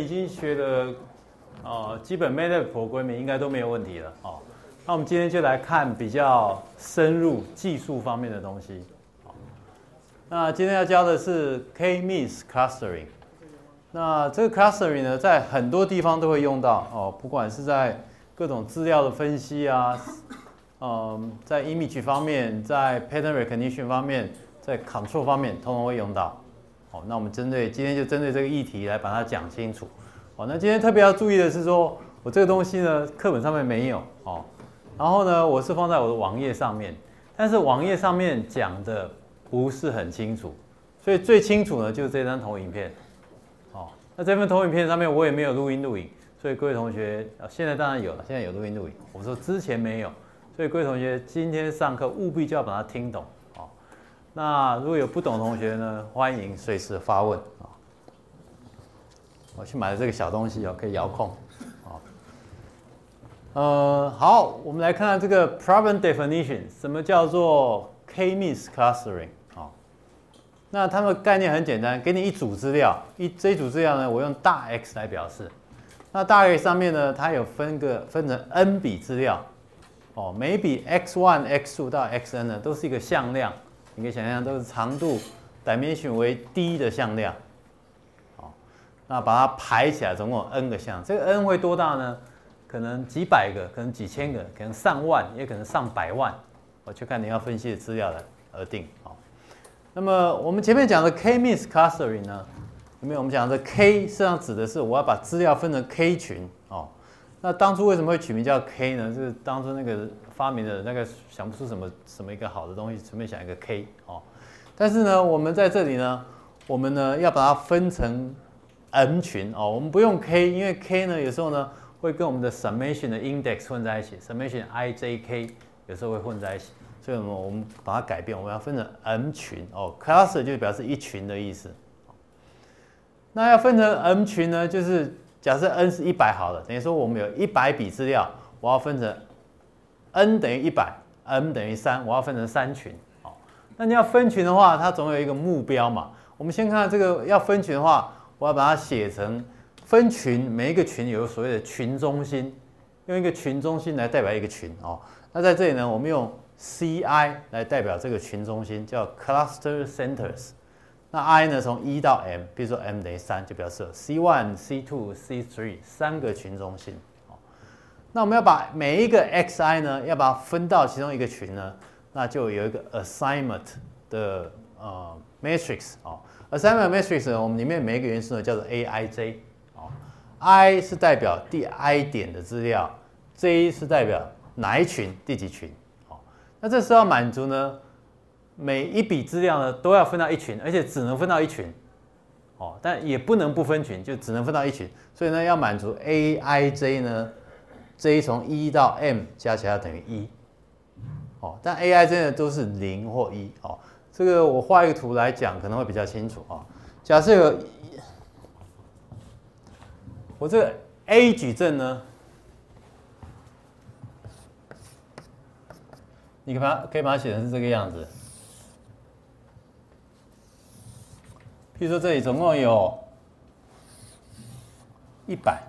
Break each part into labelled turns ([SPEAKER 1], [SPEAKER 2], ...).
[SPEAKER 1] 已经学的呃基本 MATLAB programming 应该都没有问题了哦。那我们今天就来看比较深入技术方面的东西。那今天要教的是 K-means clustering。那这个 clustering 呢，在很多地方都会用到哦，不管是在各种资料的分析啊，嗯，在 image 方面，在 pattern recognition 方面，在 control 方面，通通会用到。那我们针对今天就针对这个议题来把它讲清楚。好，那今天特别要注意的是说，我这个东西呢，课本上面没有哦。然后呢，我是放在我的网页上面，但是网页上面讲的不是很清楚，所以最清楚呢就是这张投影片。哦，那这份投影片上面我也没有录音录影。所以各位同学啊，现在当然有了，现在有录音录影。我说之前没有，所以各位同学今天上课务必就要把它听懂。那如果有不懂同学呢，欢迎随时发问啊。我去买了这个小东西哦，可以遥控啊。呃，好，我们来看看这个 problem definition，什么叫做 K-means clustering 啊？那它的概念很简单，给你一组资料，一这一组资料呢，我用大 X 来表示。那大概上面呢，它有分个分成 n 笔资料，哦，每笔 x one、x two 到 xn 呢，都是一个向量，你可以想象都是长度 dimension 为 d 的向量，好，那把它排起来，总共 n 个项，这个 n 会多大呢？可能几百个，可能几千个，可能上万，也可能上百万，我就看你要分析的资料来而定，好。那么我们前面讲的 k-means clustering 呢？因为我们讲的 K 实际上指的是我要把资料分成 K 群。那当初为什么会取名叫 K 呢？就是当初那个发明的那个想不出什么什么一个好的东西，随便想一个 K 哦。但是呢，我们在这里呢，我们呢要把它分成 N 群哦。我们不用 K，因为 K 呢有时候呢会跟我们的 summation 的 index 混在一起，summation i j k 有时候会混在一起，所以我们我们把它改变，我们要分成 N 群哦。Cluster 就表示一群的意思。那要分成 M 群呢，就是假设 n 是一百好了，等于说我们有一百笔资料，我要分成 n 等于一百，m 等于三，我要分成三群。好，那你要分群的话，它总有一个目标嘛。我们先看这个要分群的话，我要把它写成分群，每一个群有所谓的群中心，用一个群中心来代表一个群哦。那在这里呢，我们用 Ci 来代表这个群中心，叫 Cluster Centers。那 i 呢？从一到 m，比如说 m 等于三，就表示 c one、c two、c three 三个群中心。哦那我们要把每一个 xi 呢，要把它分到其中一个群呢，那就有一个 assignment 的呃 matrix 哦。assignment matrix 呢我们里面每一个元素呢叫做 aij 哦。i 是代表第 i 点的资料，j 是代表哪一群、第几群。好，那这时候满足呢？每一笔资料呢都要分到一群，而且只能分到一群，哦，但也不能不分群，就只能分到一群。所以呢，要满足 a i j 呢，j 从一到 m 加起来等于一，哦，但 a i j 呢都是零或一，哦，这个我画一个图来讲可能会比较清楚啊。假设有我这个 a 矩阵呢，你可以把它可以把它写成是这个样子。譬如说，这里总共有一百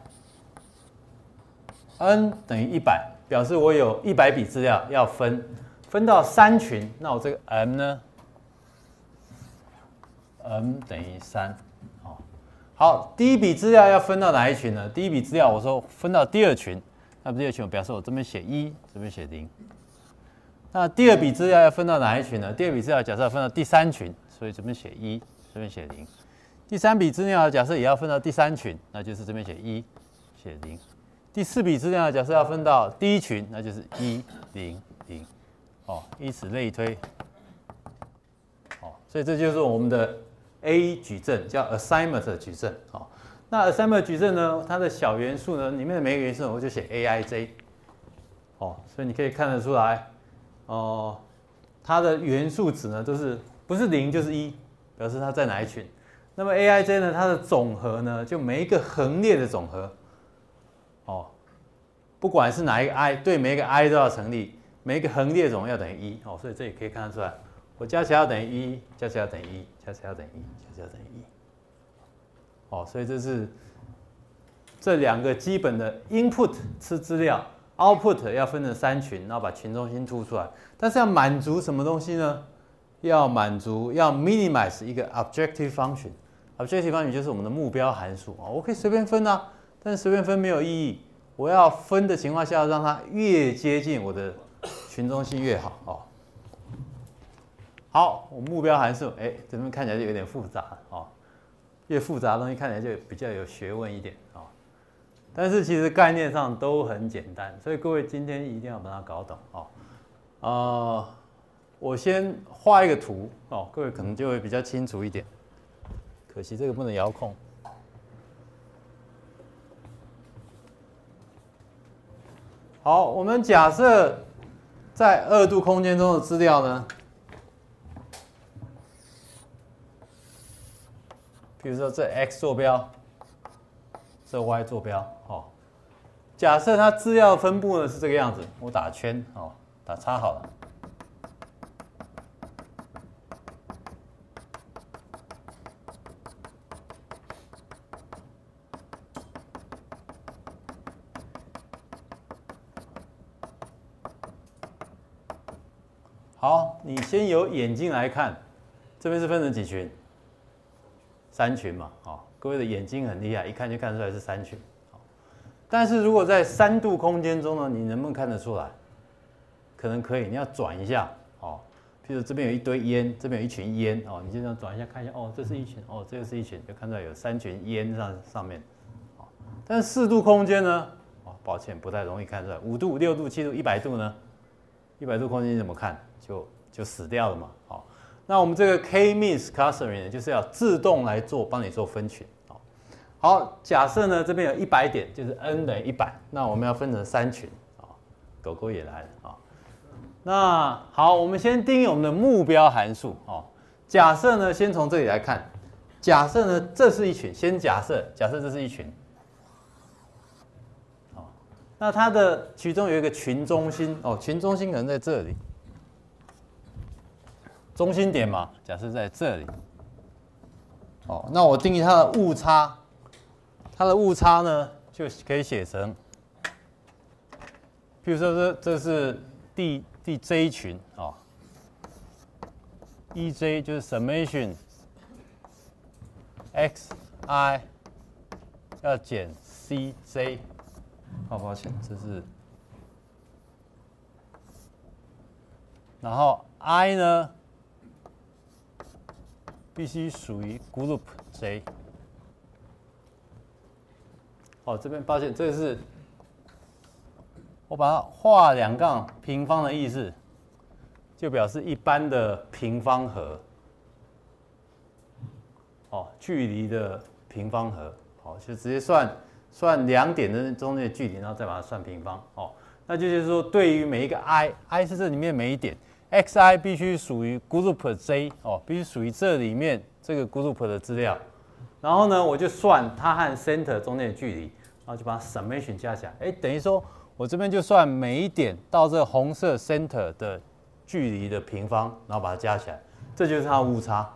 [SPEAKER 1] ，n 等于一百，表示我有一百笔资料要分，分到三群。那我这个 m 呢？m 等于三。好，好，第一笔资料要分到哪一群呢？第一笔资料我说分到第二群，那第二群我表示我这边写一，这边写零。那第二笔资料要分到哪一群呢？第二笔资料假设分到第三群，所以这边写一。这边写零，第三笔资料假设也要分到第三群，那就是这边写一，写零。第四笔资料假设要分到第一群，那就是一零零，哦，以此类推，哦，所以这就是我们的 A 矩阵，叫 assignment 的矩阵，哦，那 assignment 矩阵呢，它的小元素呢，里面的每个元素我就写 aij，哦，所以你可以看得出来，哦，它的元素值呢都是不是零就是一。表示它在哪一群？那么 A I J 呢？它的总和呢？就每一个横列的总和，哦，不管是哪一个 i，对每一个 i 都要成立，每一个横列总要等于一，哦，所以这也可以看得出来，我加起来要等于一，加起来要等于一，加起来要等于一，加起来要等于一。哦，所以这是这两个基本的 input 吃资料，output 要分成三群，然后把群中心突出来。但是要满足什么东西呢？要满足要 minimize 一个 objective function。objective function 就是我们的目标函数啊，我可以随便分啊，但是随便分没有意义。我要分的情况下，让它越接近我的群中心越好哦。好，我目标函数，哎，这边看起来就有点复杂哦。越复杂的东西看起来就比较有学问一点啊。但是其实概念上都很简单，所以各位今天一定要把它搞懂哦。啊，我先画一个图哦，各位可能就会比较清楚一点。可惜这个不能遥控。好，我们假设在二度空间中的资料呢？比如说这 x 坐标，这 y 坐标，哦，假设它资料分布呢是这个样子，我打圈，哦，打叉好了。好，你先由眼睛来看，这边是分成几群？三群嘛，哦，各位的眼睛很厉害，一看就看出来是三群。但是如果在三度空间中呢，你能不能看得出来？可能可以，你要转一下，哦，譬如这边有一堆烟，这边有一群烟，哦，你就这样转一下看一下，哦，这是一群，哦，这个是一群，就看到有三群烟上上面。哦，但是四度空间呢？哦，抱歉，不太容易看出来。五度、六度、七度、一百度呢？一百度空间你怎么看？就就死掉了嘛，好。那我们这个 k-means clustering 呢，就是要自动来做，帮你做分群。好，好，假设呢这边有一百点，就是 n 等于一百，那我们要分成三群。啊，狗狗也来了啊。那好，我们先定义我们的目标函数。哦，假设呢，先从这里来看，假设呢这是一群，先假设，假设这是一群。好，那它的其中有一个群中心，哦，群中心可能在这里。中心点嘛，假设在这里，哦，那我定义它的误差，它的误差呢就可以写成，比如说这这是第第 j 群啊，e j 就是 summation x i 要减 c j，好抱歉，这是，然后 i 呢？必须属于 group J。哦，这边发现，这是我把它画两杠平方的意思，就表示一般的平方和。哦，距离的平方和，好，就直接算算两点的中间的距离，然后再把它算平方。哦，那就是说，对于每一个 i，i 是这里面每一点。Xi 必须属于 group J 哦，必须属于这里面这个 group 的资料，然后呢，我就算它和 center 中间的距离，然后就把 summation 加起来，哎，等于说我这边就算每一点到这红色 center 的距离的平方，然后把它加起来，这就是它的误差，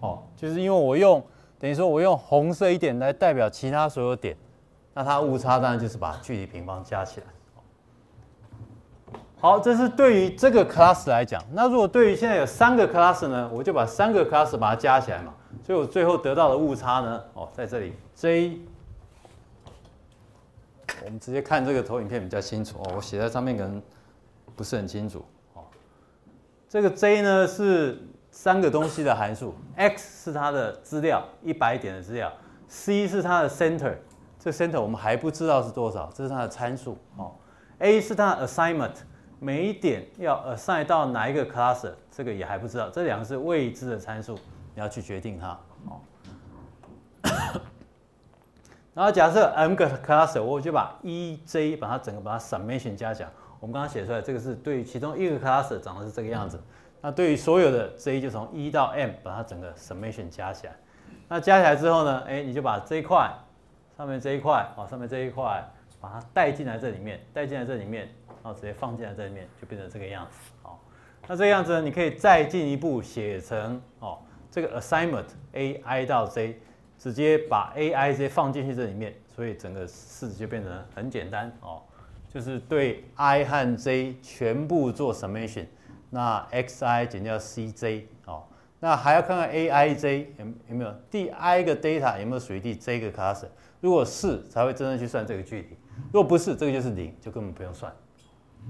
[SPEAKER 1] 哦，就是因为我用等于说我用红色一点来代表其他所有点，那它误差当然就是把距离平方加起来。好，这是对于这个 class 来讲。那如果对于现在有三个 class 呢，我就把三个 class 把它加起来嘛。所以我最后得到的误差呢，哦，在这里 J。我们直接看这个投影片比较清楚哦。我写在上面可能不是很清楚哦。这个 J 呢是三个东西的函数，X 是它的资料，一百点的资料，C 是它的 center，这 center 我们还不知道是多少，这是它的参数哦。A 是它的 assignment。每一点要 assign 到哪一个 class，这个也还不知道，这两个是未知的参数，你要去决定它。哦。然后假设 m 个 class，我就把 e j 把它整个把它 summation 加起来。我们刚刚写出来，这个是对于其中一个 class 长得是这个样子。那对于所有的 j 就从一到 m 把它整个 summation 加起来。那加起来之后呢，哎，你就把这一块上面这一块，哦，上面这一块把它带进来这里面，带进来这里面。然后直接放进来这里面，就变成这个样子。好，那这个样子呢，你可以再进一步写成哦，这个 assignment a i 到 z，直接把 A I 直接放进去这里面，所以整个式子就变成很简单哦，就是对 I 和 J 全部做 summation，那 X I 减掉 C J 哦，那还要看看 A I J 有有没有第 I 个 data 有没有属于第 J 个 class，如果是才会真正去算这个距离，如果不是这个就是零，就根本不用算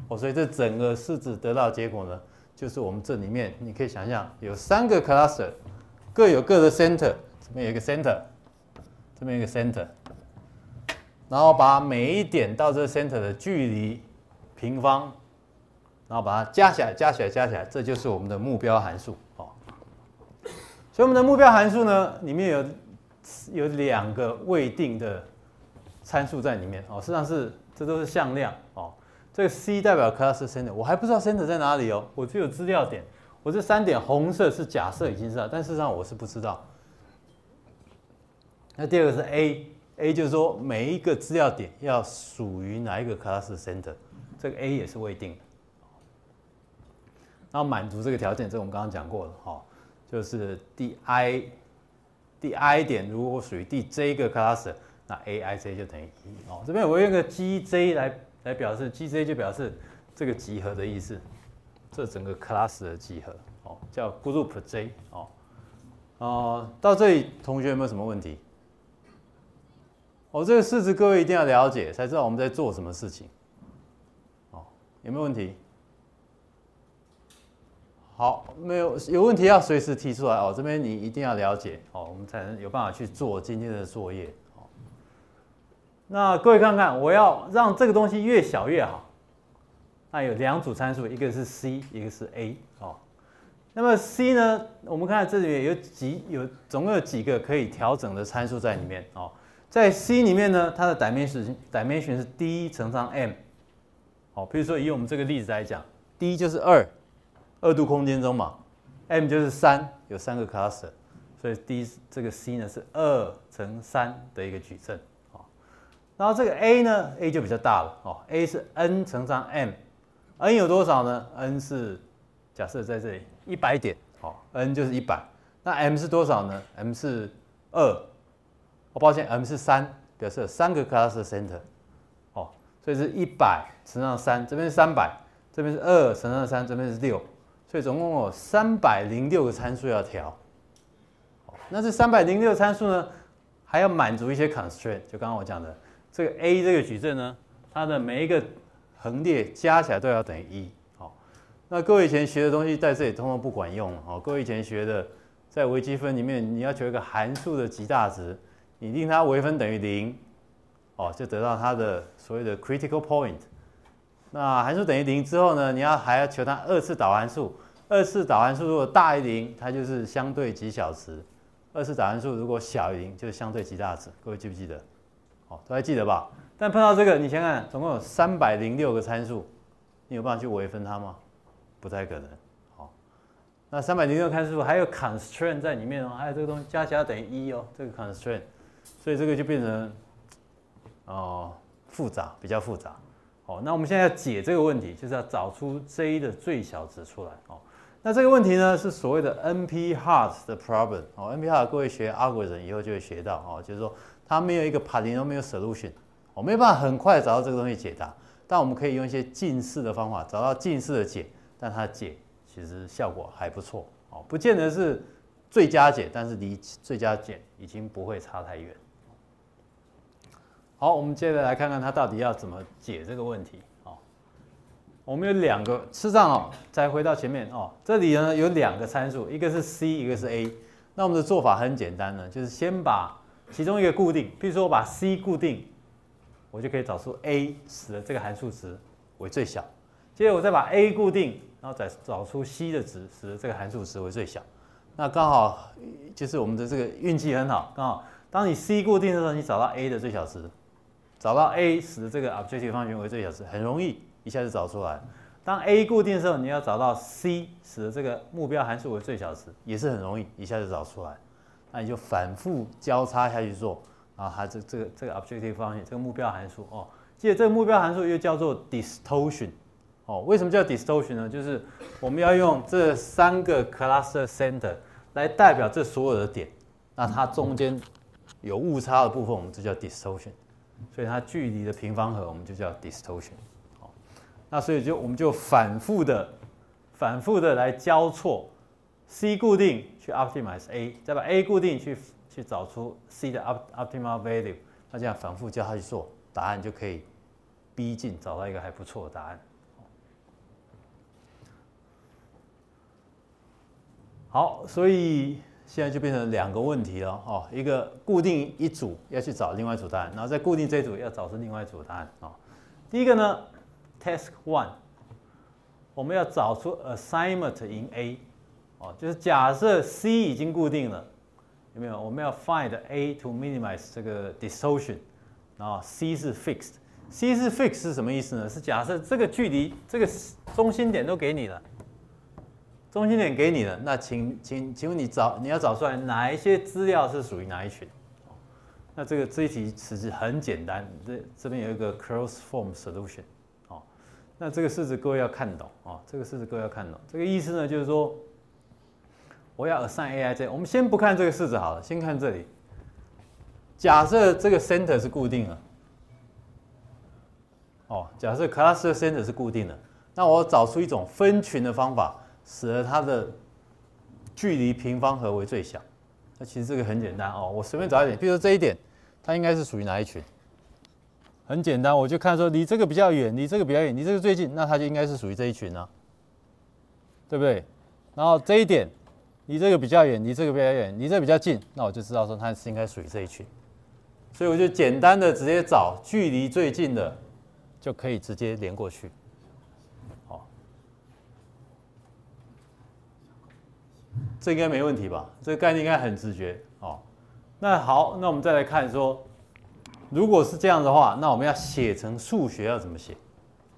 [SPEAKER 1] 哦，所以这整个式子得到结果呢，就是我们这里面你可以想象有三个 cluster，各有各的 center。这边有一个 center，这边一个 center，然后把每一点到这 center 的距离平方，然后把它加起来，加起来，加起来，这就是我们的目标函数哦。所以我们的目标函数呢，里面有有两个未定的参数在里面哦，实际上是这都是向量哦。这个 C 代表 class center，我还不知道 center 在哪里哦，我只有资料点，我这三点红色是假设已经知道，但事实上我是不知道。那第二个是 A，A 就是说每一个资料点要属于哪一个 class center，这个 A 也是未定的。然后满足这个条件，这我们刚刚讲过了哈，就是第 I，第 I 点如果属于第 J 个 class，那 A I J 就等于一哦。这边我用个 G J 来来表示，G J 就表示这个集合的意思，这整个 class 的集合哦，叫 group J 哦。哦，到这里同学有没有什么问题？哦，这个式子各位一定要了解，才知道我们在做什么事情。哦，有没有问题？好，没有有问题要随时提出来哦。这边你一定要了解哦，我们才能有办法去做今天的作业。那各位看看，我要让这个东西越小越好。那有两组参数，一个是 c，一个是 a。哦，那么 c 呢？我们看这里面有几有总共有几个可以调整的参数在里面。哦。在 C 里面呢，它的 dimension dimension 是 d 乘上 m，好，比如说以我们这个例子来讲，d 就是二，二度空间中嘛，m 就是三，有三个 cluster，所以 d 这个 C 呢是二乘三的一个矩阵，然后这个 A 呢，A 就比较大了，哦，A 是 n 乘上 m，n 有多少呢？n 是假设在这里一百点，哦，n 就是一百，那 m 是多少呢？m 是二。我抱歉，m 是三，表示有三个 class center，哦，所以是一百乘上三，这边是三百，这边是二乘上三，这边是六，所以总共有三百零六个参数要调。那这三百零六参数呢，还要满足一些 constraint，就刚刚我讲的这个 A 这个矩阵呢，它的每一个横列加起来都要等于一。好，那各位以前学的东西在这里通通不管用了。哦，各位以前学的在微积分里面，你要求一个函数的极大值。你令它微分等于零，哦，就得到它的所谓的 critical point。那函数等于零之后呢，你要还要求它二次导函数。二次导函数如果大于零，它就是相对极小值；二次导函数如果小于零，就是相对极大值。各位记不记得？哦，都还记得吧？但碰到这个，你想想，总共有三百零六个参数，你有办法去微分它吗？不太可能。好，那三百零六参数还有 constraint 在里面哦，还有这个东西加起来等于一哦，这个 constraint。所以这个就变成哦复杂，比较复杂。哦，那我们现在要解这个问题，就是要找出 J 的最小值出来。哦，那这个问题呢是所谓的 NP-hard 的 problem。哦，NP-hard 各位学 algorithm 以后就会学到。哦，就是说它没有一个 polynomial solution，我没有办法很快找到这个东西解答，但我们可以用一些近似的方法找到近似的解，但它解其实效果还不错。哦，不见得是最佳解，但是离最佳解已经不会差太远。好，我们接着来看看它到底要怎么解这个问题。哦，我们有两个，事实上哦，再回到前面哦，这里呢有两个参数，一个是 c，一个是 a。那我们的做法很简单呢，就是先把其中一个固定，比如说我把 c 固定，我就可以找出 a 使得这个函数值为最小。接着我再把 a 固定，然后再找出 c 的值，使得这个函数值为最小。那刚好就是我们的这个运气很好，刚好当你 c 固定的时候，你找到 a 的最小值。找到 a 使得这个 objective function 为最小值很容易，一下就找出来。当 a 固定的时候，你要找到 c 使得这个目标函数为最小值，也是很容易，一下就找出来。那你就反复交叉下去做，啊，它这这个这个 objective function 这个目标函数哦，记得这个目标函数又叫做 distortion 哦。为什么叫 distortion 呢？就是我们要用这三个 cluster center 来代表这所有的点，那它中间有误差的部分，我们就叫 distortion。所以它距离的平方和我们就叫 distortion。好，那所以就我们就反复的、反复的来交错，C 固定去 optimize A，再把 A 固定去去找出 C 的 optimal value。那这样反复教他去做，答案就可以逼近找到一个还不错的答案。好，所以现在就变成两个问题了哦，一个固定一组要去找另外一组答案，然后再固定这一组要找出另外一组答案啊。第一个呢，task one，我们要找出 assignment in A，哦，就是假设 C 已经固定了。有没有？我们要 find A to minimize 这个 distortion，然后 C 是 fixed。C 是 fixed 是什么意思呢？是假设这个距离，这个中心点都给你了，中心点给你了，那请请请问你找你要找出来哪一些资料是属于哪一群？那这个这一题其实很简单，这这边有一个 closed form solution，哦，那这个式子各位要看懂哦，这个式子各位要看懂，这个意思呢就是说。我要 assign A I J，我们先不看这个式子好了，先看这里。假设这个 center 是固定的，哦，假设 cluster center 是固定的，那我找出一种分群的方法，使得它的距离平方和为最小。那其实这个很简单哦，我随便找一点，比如说这一点，它应该是属于哪一群？很简单，我就看说离这个比较远，离这个比较远，离这个最近，那它就应该是属于这一群啊，对不对？然后这一点。离这个比较远，离这个比较远，离这比较近，那我就知道说它是应该属于这一群，所以我就简单的直接找距离最近的，就可以直接连过去。好，这应该没问题吧？这个概念应该很直觉哦。那好，那我们再来看说，如果是这样的话，那我们要写成数学要怎么写？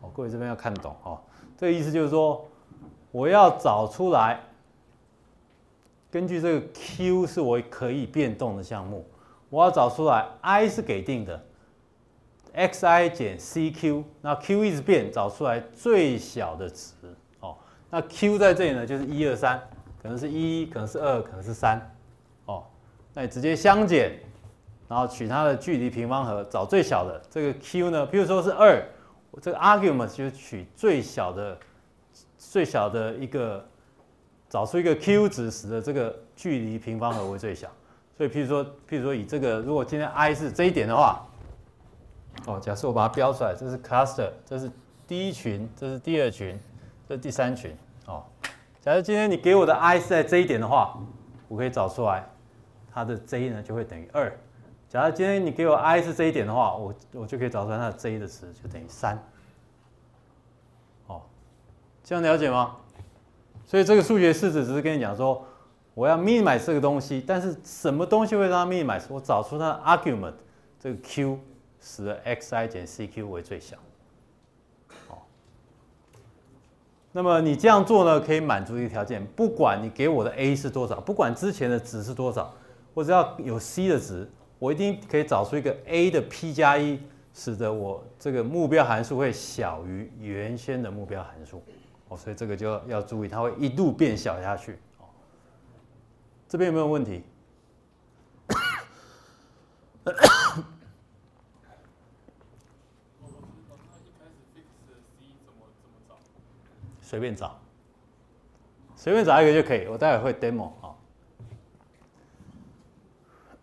[SPEAKER 1] 哦，各位这边要看懂哦。这个意思就是说，我要找出来。根据这个 Q 是我可以变动的项目，我要找出来 I 是给定的，xi 减 cq，那 Q 一直变，找出来最小的值哦。那 Q 在这里呢，就是一二三，可能是一，可能是二，可能是三哦。那你直接相减，然后取它的距离平方和，找最小的这个 Q 呢？比如说是二，这个 argument 就取最小的最小的一个。找出一个 Q 值，使得这个距离平方和为最小。所以，譬如说，譬如说，以这个，如果今天 I 是这一点的话，哦，假设我把它标出来，这是 cluster，这是第一群，这是第二群，这是第三群。哦，假设今天你给我的 I 是在这一点的话，我可以找出来它的 J 呢就会等于二。假如今天你给我 I 是这一点的话，我我就可以找出来它的 J 的值就等于三。哦，这样了解吗？所以这个数学式子只是跟你讲说，我要 minimize 这个东西，但是什么东西会让它 minimize？我找出它的 argument，这个 q 使得 xi 减 cq 为最小。好，那么你这样做呢，可以满足一个条件，不管你给我的 a 是多少，不管之前的值是多少，我只要有 c 的值，我一定可以找出一个 a 的 p 加一，使得我这个目标函数会小于原先的目标函数。哦，所以这个就要注意，它会一度变小下去。哦，这边有没有问题？随便找，随便找一个就可以。我待会会 demo 啊。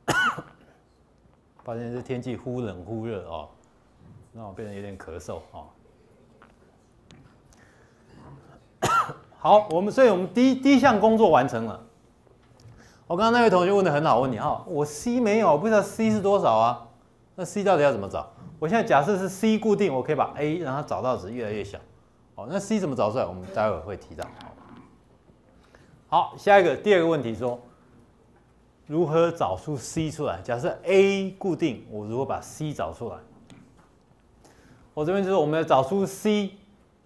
[SPEAKER 1] 发现这天气忽冷忽热哦，让我变得有点咳嗽哦。好，我们所以我们第一第一项工作完成了。我刚刚那位同学问的很好问你啊，我 C 没有，我不知道 C 是多少啊？那 C 到底要怎么找？我现在假设是 C 固定，我可以把 A 让它找到值越来越小。好，那 C 怎么找出来？我们待会会提到。好，下一个第二个问题说，如何找出 C 出来？假设 A 固定，我如何把 C 找出来？我这边就是我们要找出 C。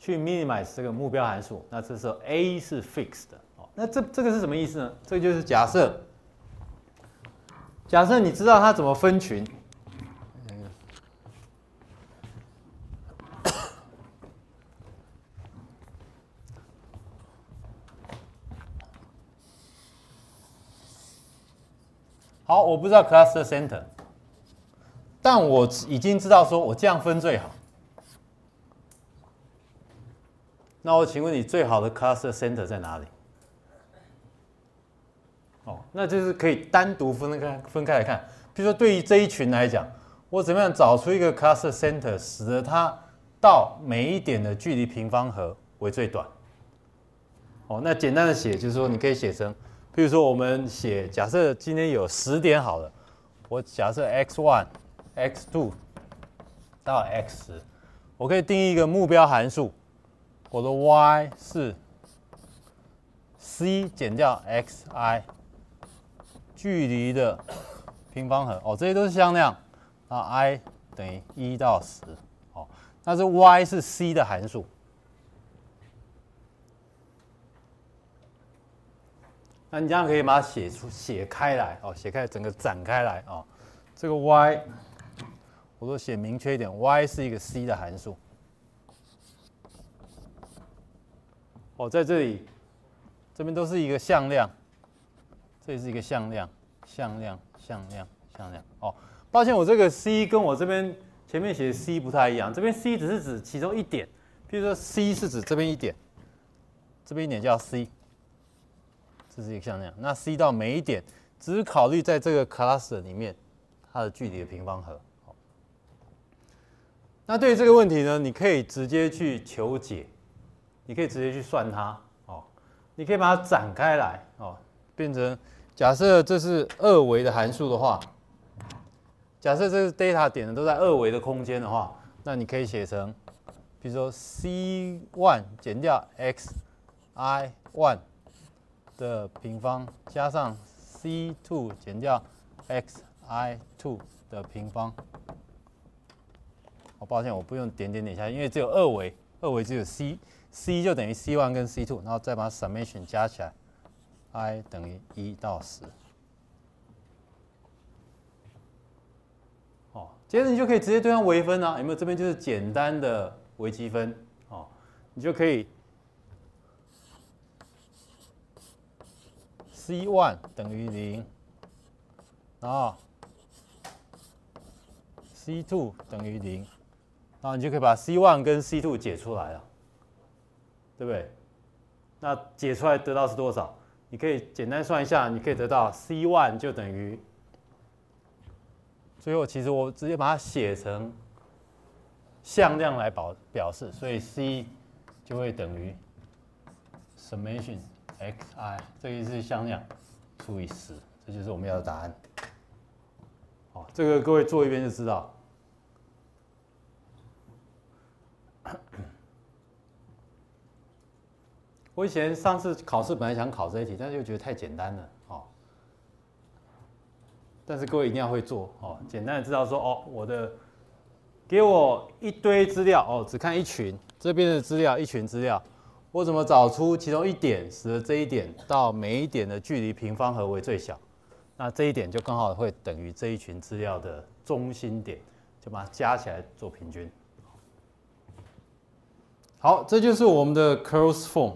[SPEAKER 1] 去 minimize 这个目标函数，那这时候 a 是 fixed 的哦。那这这个是什么意思呢？这个就是假设，假设你知道它怎么分群。好，我不知道 cluster center，但我已经知道说我这样分最好。那我请问你最好的 cluster center 在哪里？哦，那就是可以单独分开分开来看。比如说，对于这一群来讲，我怎么样找出一个 cluster center，使得它到每一点的距离平方和为最短？哦，那简单的写就是说，你可以写成，比如说我们写，假设今天有十点好了，我假设 x one、x two 到 x 十，我可以定义一个目标函数。我的 y 是 c 减掉 xi 距离的平方和哦，这些都是向量，那 i 等于一到十哦，那这 y 是 c 的函数，那你这样可以把它写出写开来哦，写开整个展开来哦，这个 y 我说写明确一点，y 是一个 c 的函数。哦，在这里，这边都是一个向量，这里是一个向量，向量，向量，向量。哦，抱歉，我这个 c 跟我这边前面写的 c 不太一样，这边 c 只是指其中一点，比如说 c 是指这边一点，这边一点叫 c，这是一个向量。那 c 到每一点，只考虑在这个 cluster 里面它的距离的平方和。那对于这个问题呢，你可以直接去求解。你可以直接去算它哦，你可以把它展开来哦，变成假设这是二维的函数的话，假设这个 data 点的都在二维的空间的话，那你可以写成，比如说 c one 减掉 x i one 的平方加上 c two 减掉 x i two 的平方。我抱歉，我不用点点点下，因为只有二维，二维只有 c。C 就等于 c one 跟 c two，然后再把 summation 加起来，i 等于一到十。哦，接着你就可以直接对它微分啊，有没有？这边就是简单的微积分哦，你就可以 c one 等于零，然后 c two 等于零，然后你就可以把 c one 跟 c two 解出来了。对不对？那解出来得到是多少？你可以简单算一下，你可以得到 c one 就等于，最后其实我直接把它写成向量来表表示，所以 c 就会等于 summation xi，这一是向量除以十，这就是我们要的答案。好，这个各位做一遍就知道。我以前上次考试本来想考这一题，但是又觉得太简单了，哦。但是各位一定要会做，哦，简单的知道说，哦，我的给我一堆资料，哦，只看一群这边的资料，一群资料，我怎么找出其中一点，使得这一点到每一点的距离平方和为最小？那这一点就刚好会等于这一群资料的中心点，就把它加起来做平均。好，这就是我们的 close form。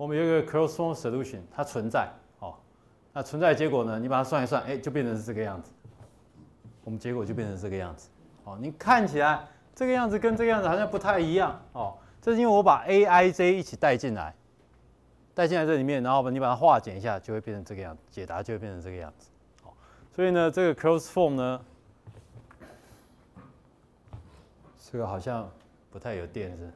[SPEAKER 1] 我们有一个 closed form solution，它存在，哦，那存在的结果呢？你把它算一算，哎，就变成是这个样子。我们结果就变成这个样子，哦，你看起来这个样子跟这个样子好像不太一样，哦，这是因为我把 a i j 一起带进来，带进来这里面，然后你把它化简一下，就会变成这个样子，解答就会变成这个样子，哦，所以呢，这个 closed form 呢，这个好像不太有电是，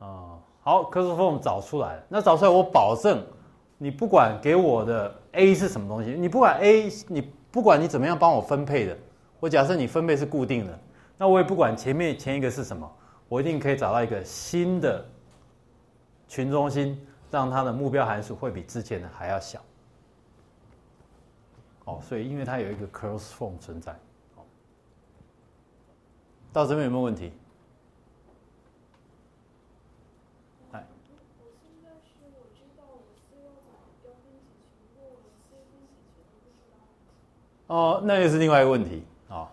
[SPEAKER 1] 啊。好，closed form 找出来。那找出来，我保证，你不管给我的 a 是什么东西，你不管 a，你不管你怎么样帮我分配的，我假设你分配是固定的，那我也不管前面前一个是什么，我一定可以找到一个新的群中心，让它的目标函数会比之前的还要小。哦，所以因为它有一个 cross form 存在。到这边有没有问题？哦，那又是另外一个问题啊！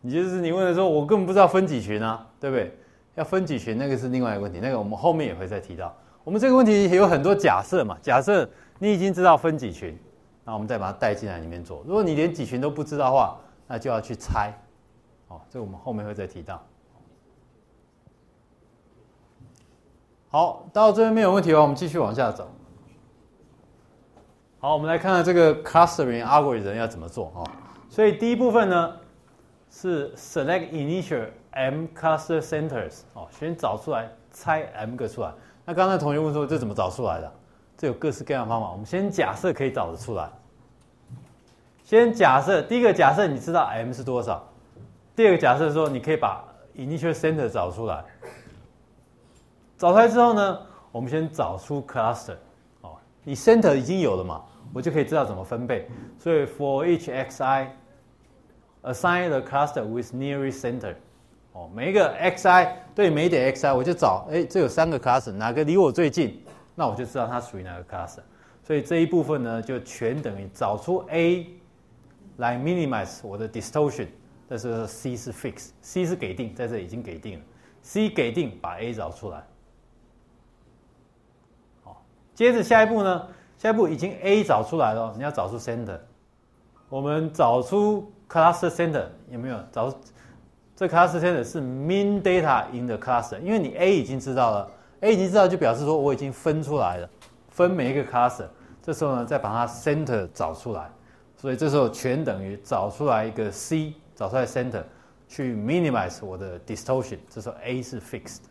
[SPEAKER 1] 你就是你问的时候，我根本不知道分几群啊，对不对？要分几群，那个是另外一个问题，那个我们后面也会再提到。我们这个问题有很多假设嘛，假设你已经知道分几群，那我们再把它带进来里面做。如果你连几群都不知道的话，那就要去猜。哦，这个我们后面会再提到。好，到这边没有问题哦，我们继续往下走。好，我们来看看这个 clustering algorithm 要怎么做哦。所以第一部分呢是 select initial m cluster centers 哦，先找出来猜 m 个出来。那刚才同学问说这怎么找出来的？这有各式各样的方法。我们先假设可以找得出来。先假设第一个假设你知道 m 是多少，第二个假设说你可以把 initial center 找出来。找出来之后呢，我们先找出 cluster 哦。你 center 已经有了嘛，我就可以知道怎么分配。所以 for each xi assign the cluster with nearest center。哦，每一个 xi 对每一点 xi，我就找哎，这有三个 cluster，哪个离我最近，那我就知道它属于哪个 cluster。所以这一部分呢，就全等于找出 a 来 minimize 我的 distortion。但是 c 是 fix，c 是给定，在这已经给定了。c 给定，把 a 找出来。好，接着下一步呢？下一步已经 A 找出来了，你要找出 center。我们找出 cluster center 有没有？找这 cluster center 是 mean data in the cluster，因为你 A 已经知道了，A 已经知道就表示说我已经分出来了，分每一个 cluster。这时候呢，再把它 center 找出来，所以这时候全等于找出来一个 C，找出来 center，去 minimize 我的 distortion。这时候 A 是 fixed。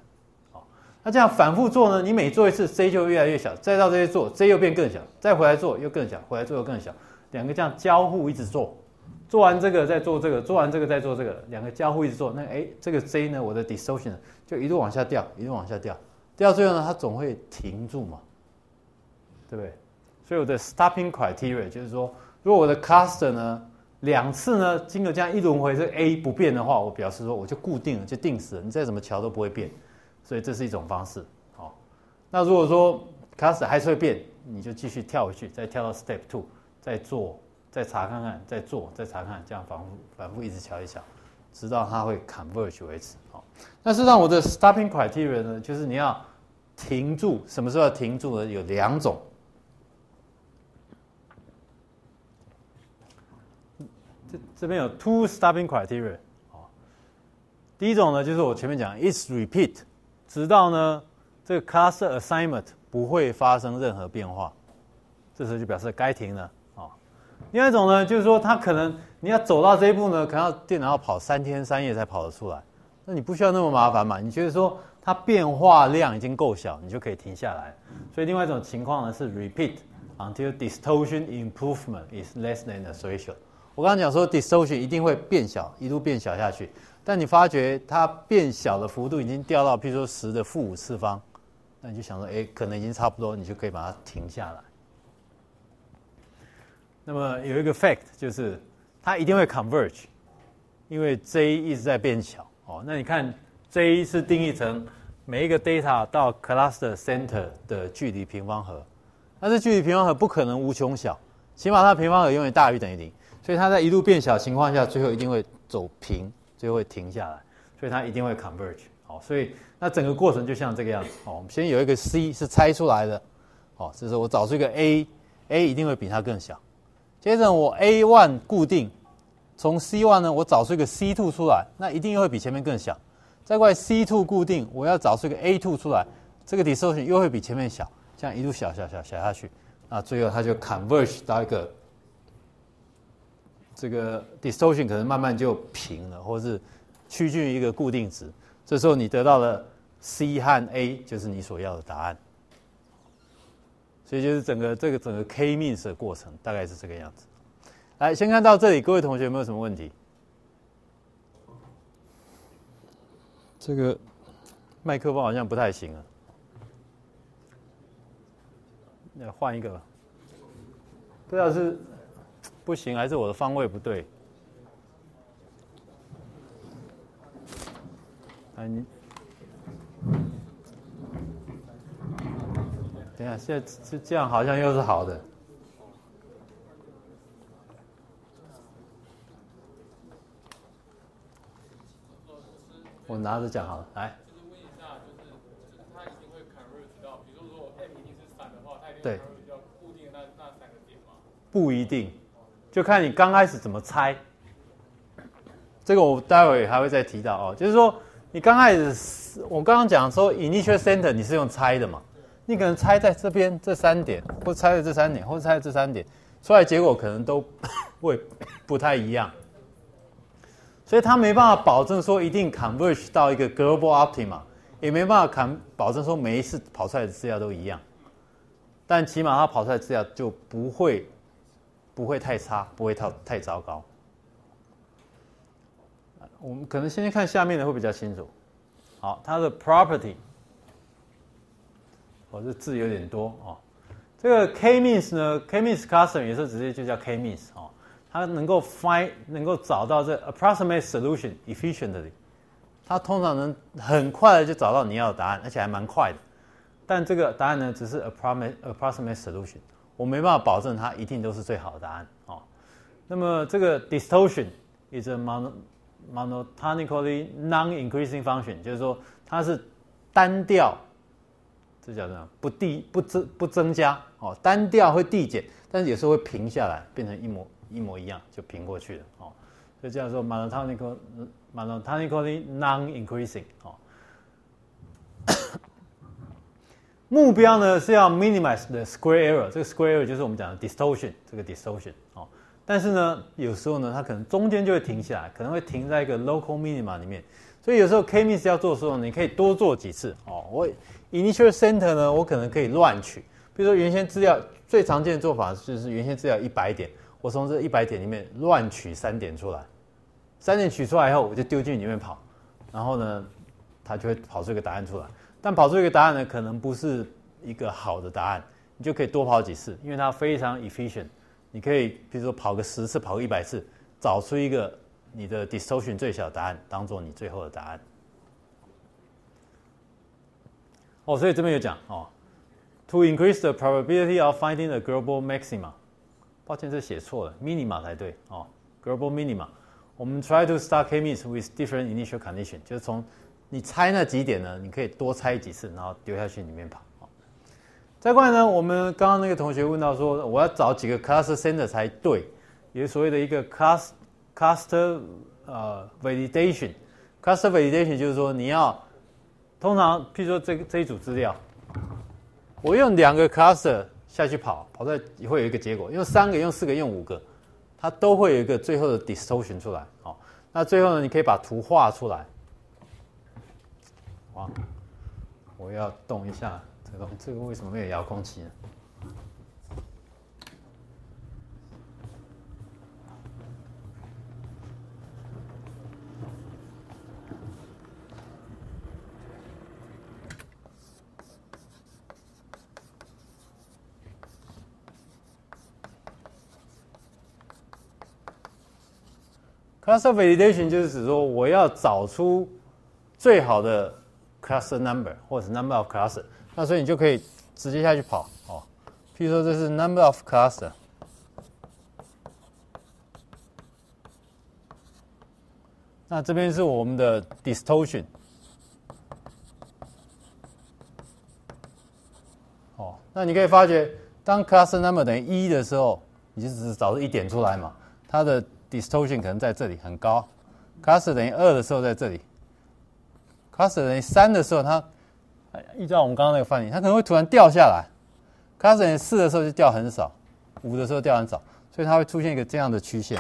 [SPEAKER 1] 那这样反复做呢？你每做一次，c 就越来越小，再到这些做，c 又变更小，再回来做又更小，回来做又更小，两个这样交互一直做，做完这个再做这个，做完这个再做这个，两个交互一直做，那哎，这个 Z 呢，我的 distortion 就一路往下掉，一路往下掉，掉到最后呢，它总会停住嘛，对不对？所以我的 stopping criteria 就是说，如果我的 cluster 呢两次呢经过这样一轮回，这 A 不变的话，我表示说我就固定了，就定死了，你再怎么调都不会变。所以这是一种方式，好。那如果说 cluster 还是会变，你就继续跳回去，再跳到 step two，再做，再查看看，再做，再查看，这样反复反复一直瞧一瞧，直到它会 converge 为止，好。那实际上我的 stopping criteria 呢，就是你要停住，什么时候要停住呢？有两种，这这边有 two stopping criteria，好。第一种呢，就是我前面讲 is repeat。直到呢，这个 class assignment 不会发生任何变化，这时候就表示该停了啊。另外一种呢，就是说它可能你要走到这一步呢，可能要电脑要跑三天三夜才跑得出来，那你不需要那么麻烦嘛？你觉得说它变化量已经够小，你就可以停下来。所以另外一种情况呢是 repeat until distortion improvement is less than the threshold。我刚刚讲说 distortion 一定会变小，一路变小下去。但你发觉它变小的幅度已经掉到，譬如说十的负五次方，那你就想说，哎，可能已经差不多，你就可以把它停下来。那么有一个 fact 就是它一定会 converge，因为 J 一直在变小。哦，那你看 J 是定义成每一个 data 到 cluster center 的距离平方和，但是距离平方和不可能无穷小，起码它的平方和永远大于等于零，所以它在一路变小情况下，最后一定会走平。最后会停下来，所以它一定会 converge。好，所以那整个过程就像这个样子。好，我们先有一个 C 是猜出来的。好，这是我找出一个 A，A 一定会比它更小。接着我 A one 固定，从 C one 呢，我找出一个 C two 出来，那一定又会比前面更小。再过来 C two 固定，我要找出一个 A two 出来，这个 distortion 又会比前面小，这样一路小小小小下去，那最后它就 converge 到一个。这个 distortion 可能慢慢就平了，或是趋近于一个固定值。这时候你得到了 C 和 A，就是你所要的答案。所以就是整个这个整个 K means 的过程大概是这个样子。来，先看到这里，各位同学有没有什么问题？这个麦克风好像不太行啊，那换一个，不知道是。不行，还是我的方位不对。哎，你等下，现在这这样好像又是好的。我拿着讲好了，来。就是问一下，就是它一定会 convert 到，比如说 m 一定是三的话，它一定 convert 到固定的那那三个点吗？不一定，就看你刚开始怎么猜。这个我待会还会再提到哦，就是说你刚开始，我刚刚讲说 initial center 你是用猜的嘛？你可能猜在这边这三点，或猜在这三点，或猜在这三点，出来结果可能都 会不太一样。所以他没办法保证说一定 converge 到一个 global optima，也没办法看保证说每一次跑出来的资料都一样。但起码它跑出来资料就不会不会太差，不会太太糟糕。我们可能先看下面的会比较清楚。好，它的 property，哦，这字有点多哦。这个 k-means 呢，k-means cluster 也是直接就叫 k-means 哦。它能够 find 能够找到这 approximate solution efficiently，它通常能很快的就找到你要的答案，而且还蛮快的。但这个答案呢，只是 approximate approximate solution，我没办法保证它一定都是最好的答案哦。那么这个 distortion is a mon monotonically non-increasing function，就是说它是单调，这叫什么？不递不增不增加哦，单调会递减，但是有时候会平下来，变成一模一模一样就平过去了哦。所以这样说 monotonically monotonically non-increasing 哦。目标呢是要 minimize the square error，这个 square error 就是我们讲的 distortion，这个 distortion 哦。但是呢，有时候呢，它可能中间就会停下来，可能会停在一个 local minima 里面。所以有时候 kmes 要做的时候，你可以多做几次哦。我 initial center 呢，我可能可以乱取，比如说原先资料最常见的做法就是原先资料一百点，我从这一百点里面乱取三点出来，三点取出来以后，我就丢进里面跑，然后呢，它就会跑出一个答案出来。但跑出一个答案呢，可能不是一个好的答案，你就可以多跑几次，因为它非常 efficient。你可以比如说跑个十次，跑个一百次，找出一个你的 distortion 最小答案，当做你最后的答案。哦，所以这边有讲哦，to increase the probability of finding a global maxima。抱歉，这写错了，minima 才对哦，global minima。我们 try to start k-means with different initial condition，就是从你猜那几点呢？你可以多猜几次，然后丢下去里面跑。再过来呢，我们刚刚那个同学问到说，我要找几个 cluster center 才对，也所谓的一个 cluster cluster 呃 validation。cluster validation 就是说你要通常，譬如说这这一组资料，我用两个 cluster 下去跑，跑在会有一个结果，用三个、用四个、用五个，它都会有一个最后的 distortion 出来。好，那最后呢，你可以把图画出来。哇，我要动一下这个，这个为什么没有遥控器呢？Cluster validation 就是指说，我要找出最好的。Cluster number 或者 number of cluster，那所以你就可以直接下去跑哦。譬如说这是 number of cluster，那这边是我们的 distortion。哦，那你可以发觉，当 cluster number 等于一的时候，你就只是找出一点出来嘛，它的 distortion 可能在这里很高。cluster 等于二的时候在这里。Cluster 等于三的时候，它依照我们刚刚那个范例，它可能会突然掉下来。cluster 等于四的时候就掉很少，五的时候掉很少，所以它会出现一个这样的曲线。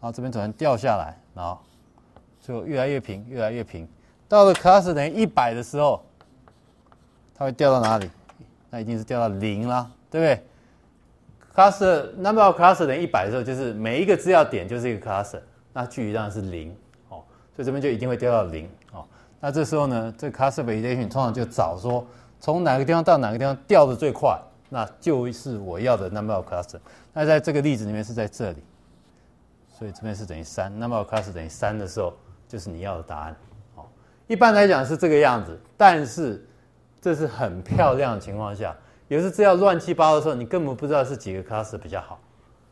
[SPEAKER 1] 然后这边突然掉下来，然后就越来越平，越来越平。到了 cluster 等于一百的时候，它会掉到哪里？那一定是掉到零啦，对不对？cluster number of cluster 等于一百的时候，就是每一个资料点就是一个 cluster，那距离当然是零。所以这边就一定会掉到零哦。那这时候呢，这 cluster validation 通常就找说从哪个地方到哪个地方掉的最快，那就是我要的 number of cluster。那在这个例子里面是在这里，所以这边是等于三，number of cluster 等于三的时候，就是你要的答案。哦，一般来讲是这个样子，但是这是很漂亮的情况下，有时资料乱七八糟的时候，你根本不知道是几个 cluster 比较好，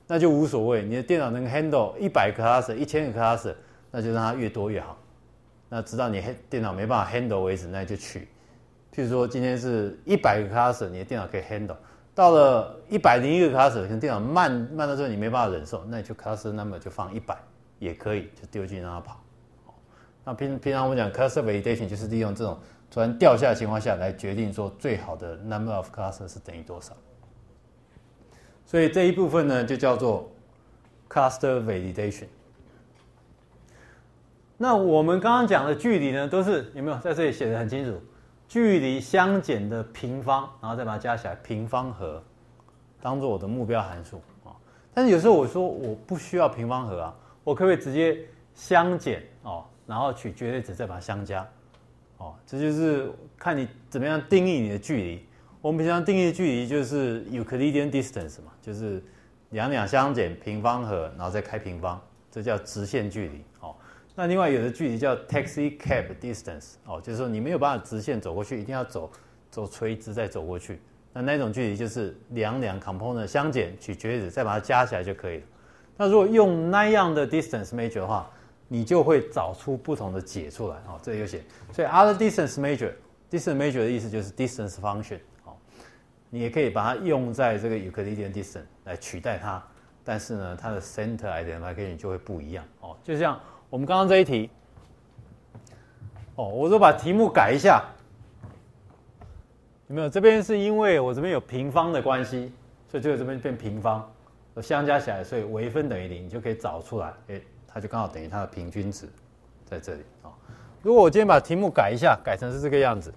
[SPEAKER 1] 那就无所谓，你的电脑能 handle 一百个 cluster、一千个 cluster。那就让它越多越好，那直到你电脑没办法 handle 为止，那就取。譬如说今天是一百个 cluster，你的电脑可以 handle，到了一百零一个 cluster，可能电脑慢慢到最后你没办法忍受，那你就 cluster number 就放一百也可以，就丢进去让它跑。那平平常我们讲 cluster validation 就是利用这种突然掉下的情况下来决定说最好的 number of cluster 是等于多少。所以这一部分呢就叫做 cluster validation。那我们刚刚讲的距离呢，都是有没有在这里写的很清楚？距离相减的平方，然后再把它加起来，平方和当做我的目标函数啊。但是有时候我说我不需要平方和啊，我可不可以直接相减哦，然后取绝对值再把它相加？哦，这就是看你怎么样定义你的距离。我们平常定义的距离就是 Euclidean distance 嘛，就是两两相减平方和，然后再开平方，这叫直线距离。那另外有的距离叫 taxi cab distance 哦，就是说你没有办法直线走过去，一定要走走垂直再走过去。那那种距离就是两两 component 相减取绝对值，再把它加起来就可以了。那如果用那样的 distance measure 的话，你就会找出不同的解出来哦。这里有写，所以 other distance measure，distance measure 的意思就是 distance function 哦。你也可以把它用在这个 Euclidean distance 来取代它，但是呢，它的 center identification 就会不一样哦，就像。我们刚刚这一题，哦，我说把题目改一下，有没有？这边是因为我这边有平方的关系，所以就这边变平方，相加起来，所以微分等于零，你就可以找出来，哎，它就刚好等于它的平均值在这里啊。如果我今天把题目改一下，改成是这个样子。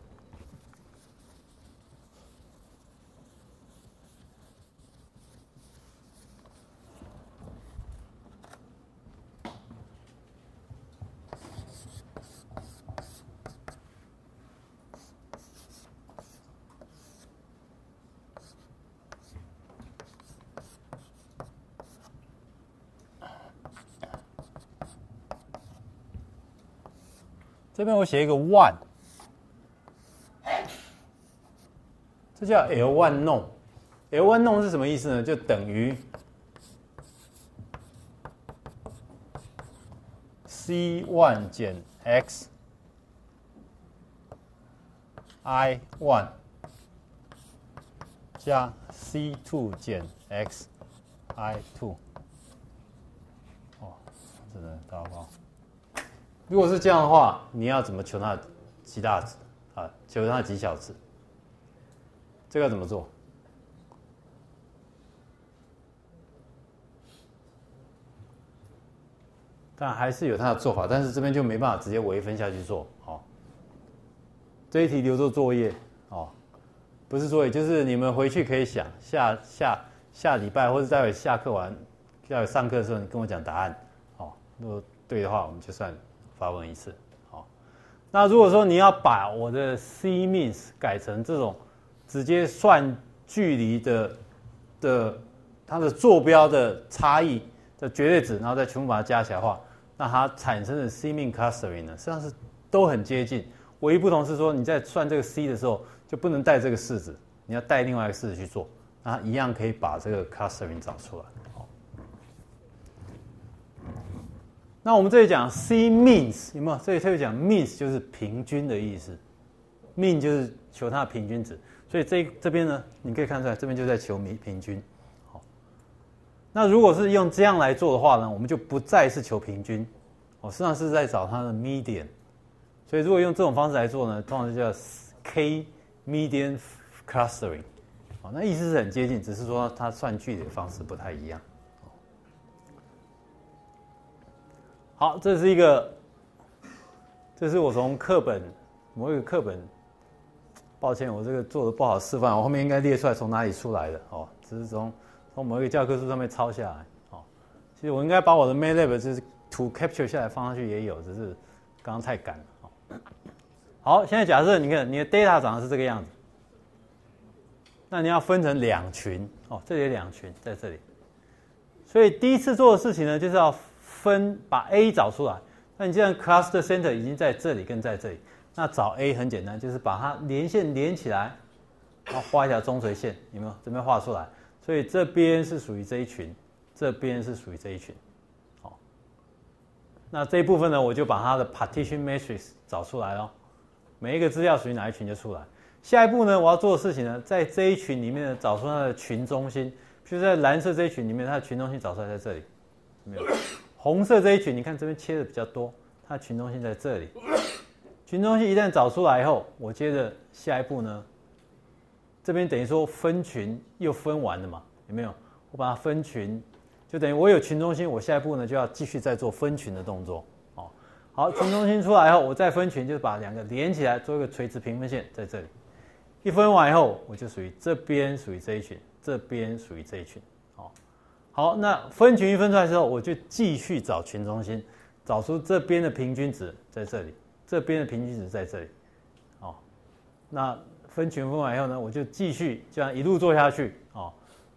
[SPEAKER 1] 这边我写一个 one，这叫 L one no。L one no 是什么意思呢？就等于 C one 减 X I one 加 C two 减 X I two。哦，真的糟糕。如果是这样的话，你要怎么求它极大值啊？求它极小值？这个怎么做？但还是有它的做法，但是这边就没办法直接微分下去做。好，这一题留作作业哦，不是作业，就是你们回去可以想下下下礼拜或者待会下课完待会上课的时候，你跟我讲答案。哦，如果对的话，我们就算了。发问一次，好。那如果说你要把我的 c means 改成这种直接算距离的的它的坐标的差异的绝对值，然后再全部把它加起来的话，那它产生的 c mean clustering 呢，实际上是都很接近。唯一不同是说你在算这个 c 的时候就不能带这个式子，你要带另外一个式子去做，那一样可以把这个 clustering 找出来。那我们这里讲 C means 有没有？这里特别讲 means 就是平均的意思，mean 就是求它的平均值。所以这这边呢，你可以看出来，这边就在求平平均。好，那如果是用这样来做的话呢，我们就不再是求平均，哦，实际上是在找它的 median。所以如果用这种方式来做呢，通常就叫 K median clustering。好，那意思是很接近，只是说它算距离的方式不太一样。好，这是一个，这是我从课本某一个课本，抱歉，我这个做的不好示范，我后面应该列出来从哪里出来的哦，只是从从某一个教科书上面抄下来哦。其实我应该把我的 MATLAB 就是图 capture 下来放上去也有，只是刚刚太赶了。好，现在假设你看你的 data 长得是这个样子，那你要分成两群哦，这里两群在这里，所以第一次做的事情呢，就是要。分把 A 找出来，那你既然 cluster center 已经在这里跟在这里，那找 A 很简单，就是把它连线连起来，然后画一条中垂线，有没有？这边画出来，所以这边是属于这一群，这边是属于这一群，好，那这一部分呢，我就把它的 partition matrix 找出来哦，每一个资料属于哪一群就出来，下一步呢，我要做的事情呢，在这一群里面呢，找出它的群中心。譬如在蓝色这一群里面，它的群中心找出来在这里，没有？红色这一群，你看这边切的比较多，它的群中心在这里。群中心一旦找出来以后，我接着下一步呢，这边等于说分群又分完了嘛？有没有？我把它分群，就等于我有群中心，我下一步呢就要继续再做分群的动作。哦，好，群中心出来以后，我再分群，就是把两个连起来，做一个垂直平分线在这里。一分完以后，我就属于这边属于这一群，这边属于这一群。好，那分群一分出来之后，我就继续找群中心，找出这边的平均值在这里，这边的平均值在这里。哦，那分群分完以后呢，我就继续这样一路做下去。哦，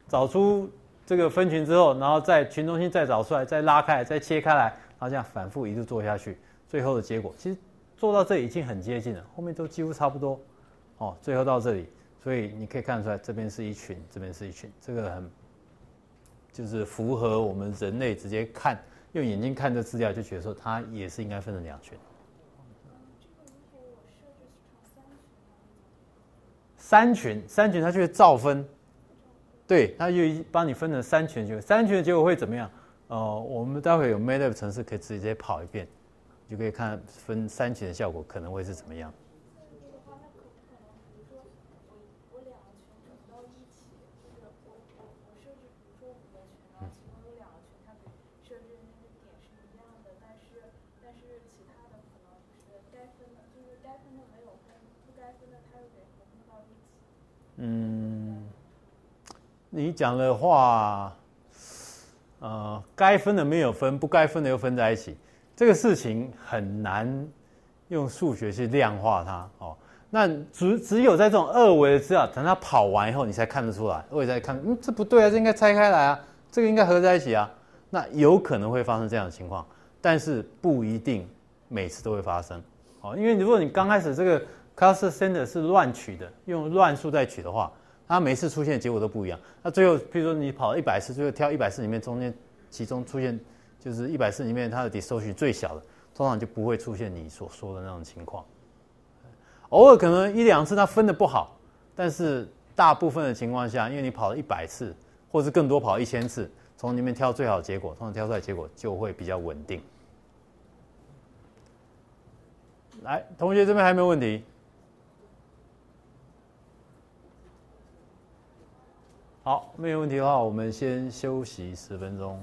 [SPEAKER 1] 找出这个分群之后，然后在群中心再找出来，再拉开，再切开来，然后这样反复一路做下去，最后的结果其实做到这已经很接近了，后面都几乎差不多。哦，最后到这里，所以你可以看出来，这边是一群，这边是一群，这个很就是符合我们人类直接看用眼睛看这资料，就觉得说它也是应该分成两群。三群，三群它就会照分，对，它就帮你分成三群，就三群的结果会怎么样？呃，我们待会有 MATLAB 程式可以直接跑一遍，就可以看分三群的效果可能会是怎么样。嗯，你讲的话，呃，该分的没有分，不该分的又分在一起，这个事情很难用数学去量化它哦。那只只有在这种二维的资料，等它跑完以后，你才看得出来。二维再看，嗯，这不对啊，这应该拆开来啊，这个应该合在一起啊。那有可能会发生这样的情况，但是不一定每次都会发生哦。因为如果你刚开始这个。Cluster Center 是乱取的，用乱数在取的话，它每次出现结果都不一样。那最后，譬如说你跑了一百次，最后挑一百次里面中间其中出现就是一百次里面它的 distortion 最小的，通常就不会出现你所说的那种情况。偶尔可能一两次它分的不好，但是大部分的情况下，因为你跑了一百次，或是更多跑一千次，从里面挑最好的结果，通常挑出来结果就会比较稳定。来，同学这边还没有问题？好，没有问题的话，我们先休息十分钟。